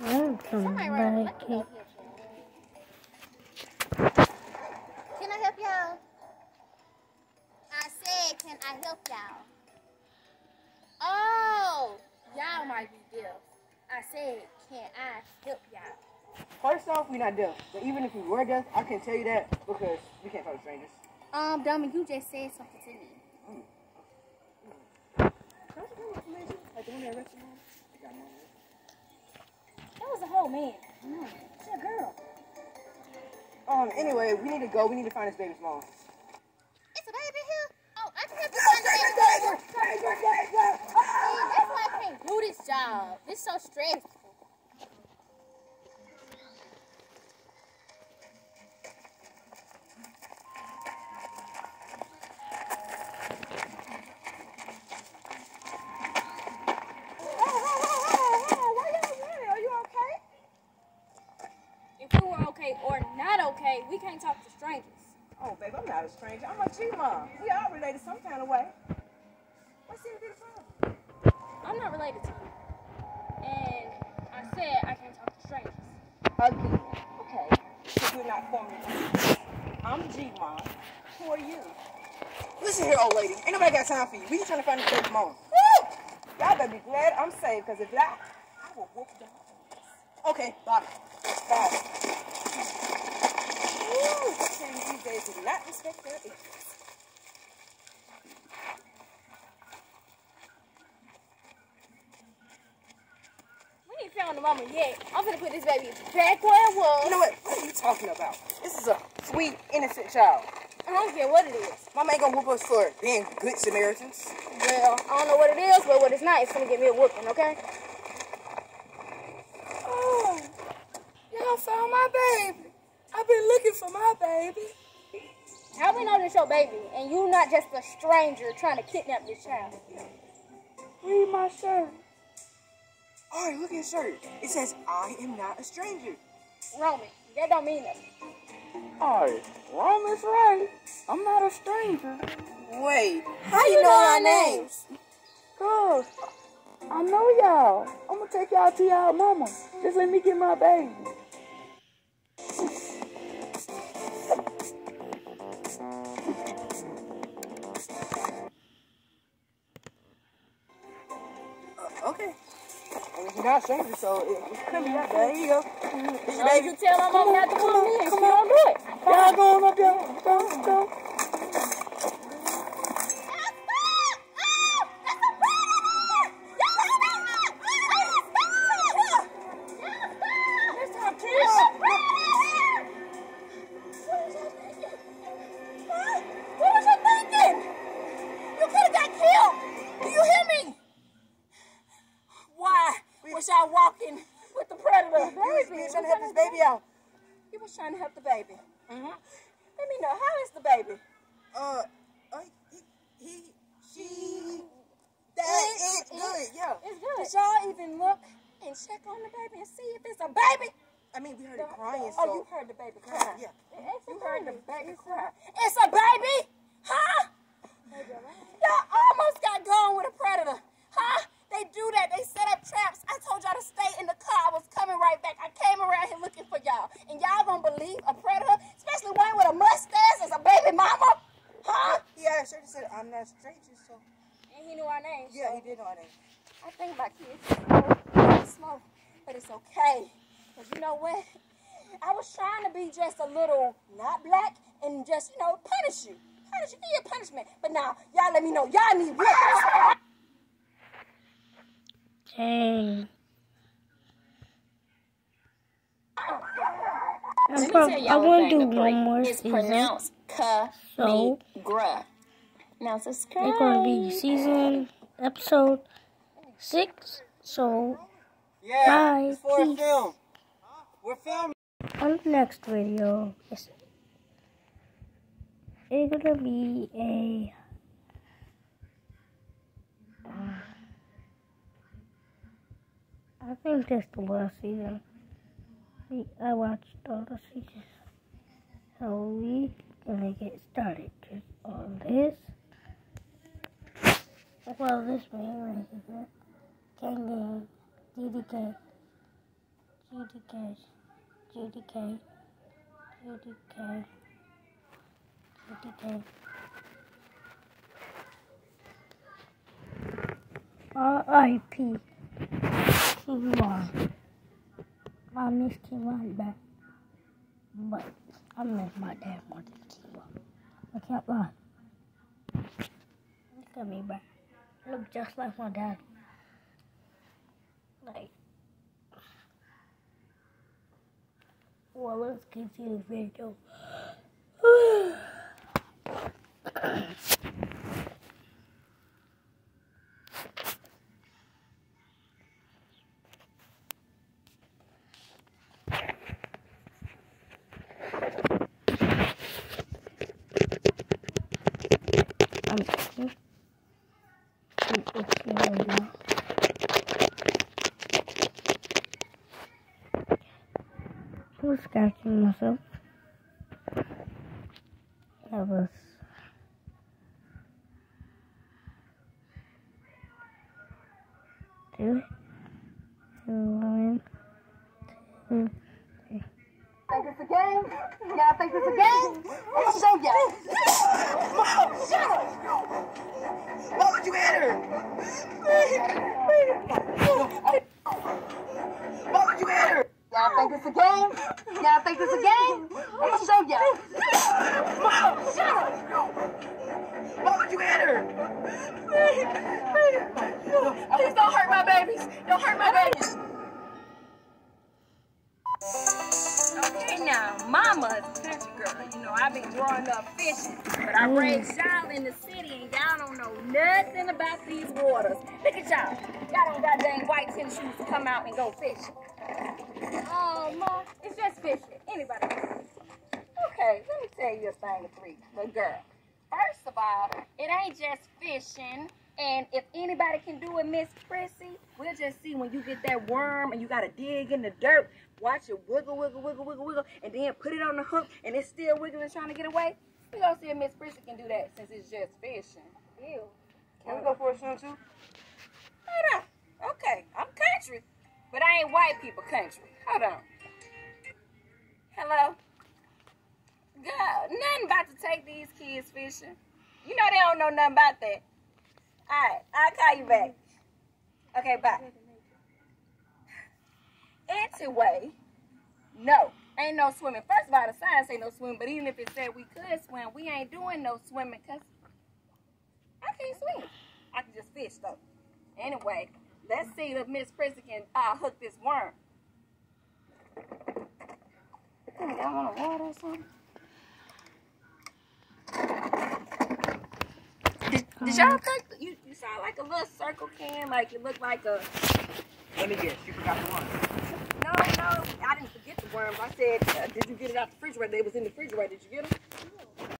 Welcome back. Me. Can I help y'all? I said, can I help y'all? Oh, y'all might be deaf. I said, can I help y'all? First off, we're not deaf. But even if we were deaf, I can tell you that because we can't talk to strangers. Um, dummy, you just said something to me. Can I just get information? Like the one that arrested him? I got one. That was a whole man. No, it's a girl. Um, anyway, we need to go. We need to find this baby's mom. It's a baby here. Oh, I can help you find the baby. See, that's why I can't do this job. It's so stressful. If we were okay or not okay, we can't talk to strangers. Oh, babe, I'm not a stranger. I'm a G-mom. We all related some kind of way. What's the be the problem? I'm not related to you. And I said I can't talk to strangers. Again. Okay. So we're not forming I'm G-mom. Who are you? Listen here, old lady. Ain't nobody got time for you. We just trying to find this baby's mom. Woo! Y'all better be glad I'm safe, because if not, I will whoop y'all. Okay, bye. Bye. Woo! Kids these days do not respect their ages. We ain't found the mama yet. I'm gonna put this baby back where it was. You know what? What are you talking about? This is a sweet, innocent child. I don't care what it is. Mama ain't gonna whoop us for being good Samaritans. Well, I don't know what it is, but what it's not, it's gonna get me a whooping, okay? Oh, y'all found my baby. I've been looking for my baby. How we know this your baby and you not just a stranger trying to kidnap this child? Read my shirt. All right, look at his shirt. It says, I am not a stranger. Roman, that don't mean nothing. Alright, Roman's right. I'm not a stranger. Wait, How you know our names? Cause I know y'all. I'm gonna take y'all to y'all mama. Just let me get my baby. Not stranger, so it, it could be that. There you go. Well, baby. you tell my mom not to come in, she don't do it. Y'all going up there? Go, go. Was trying to help the baby. Mm-hmm. Let me know, how is the baby? Uh, uh, he, he, she, that is good, yeah. It's good. Did y'all even look and check on the baby and see if it's a baby? I mean, we heard it crying, Oh, so. you heard the baby cry. Yeah. You heard the baby cry. It's a baby? Huh? Y'all almost got gone with a predator. Huh? They do that. They set up traps. I told y'all to stay in the car. I was coming right back. I came around here looking for y'all. And y'all gonna believe a predator, especially one with a mustache, is a baby mama? Huh? Yeah, sure said, I'm not a stranger, so. And he knew our names. Yeah, he did know our name. I think my kids are slow, but it's okay. Because you know what? I was trying to be just a little not black and just, you know, punish you. Punish you, give you a punishment. But now, y'all let me know. Y'all need weapons. Dang. Let me prob- tell I y'all wanna do one more is season. pronounced ka So- me gra. Now subscribe. It's going to be season episode six. So Yeah, Bye. it's for a Peace. film. We're filming. on the next video, it's, it's gonna be a. I uh, I think that's the last season. I watched all the seasons. So we gonna get started just on this. Well, this man right here. Gang. DDK. GDK, GDK, GDK, GDK. R.I.P. T1. I miss T1 back. But I miss my dad more than T1. I can't lie. Look at me, bro. Look just like my dad. Like, well, let's continue the video. I'm okay. I'm okay right now. I was scratching myself. I was. Two, one, two, three. Think it's a game? Y'all think it's a game? Show y'all. Mom, shut up! Why would you hit her? Why would you hit her? Y'all think it's a game? Y'all think it's a game? I'm gonna show y'all. Mom, shut up! Why would you hit her? Please don't hurt my babies. Don't hurt my babies. Okay, now, mama's a country girl. You know, I've been growing up fishing, but I mm. raised y'all in the city, and y'all don't know nothing about these waters. Look at y'all. Y'all don't got dang white tennis shoes to come out and go fishing. Oh, ma, it's just fishing. Anybody can. Okay, let me tell you a thing or three, little girl. First of all, it ain't just fishing. And if anybody can do it, Miss Prissy, we'll just see when you get that worm and you gotta dig in the dirt. Watch it wiggle, wiggle, wiggle, wiggle, wiggle, and then put it on the hook and it's still wiggling trying to get away. We gonna see if Miss Prissy can do that since it's just fishing. Ew. Can we go for a swim too? Hold on. Okay, I'm country, but I ain't white people country. Hold on. Hello. God, nothing about to take these kids fishing. You know they don't know nothing about that. All right, I'll call you back. Okay, bye. Anyway, no, ain't no swimming. First of all, the sign say no swimming, but even if it said we could swim, we ain't doing no swimming because I can't swim. I can just fish though. Anyway, let's see if Miss Prissy can uh, hook this worm. Think I want to water or something? Did, did y'all think you, you saw like a little circle can, like it looked like a Let me guess. You forgot the worm. no, no. I didn't forget the worms. I said, uh, did you get it out the refrigerator? They was in the refrigerator. Did you get them?